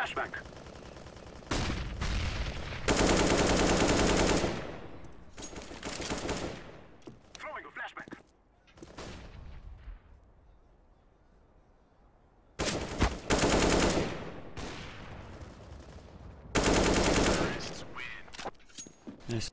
Flashback. Throwing a flashback. Nice.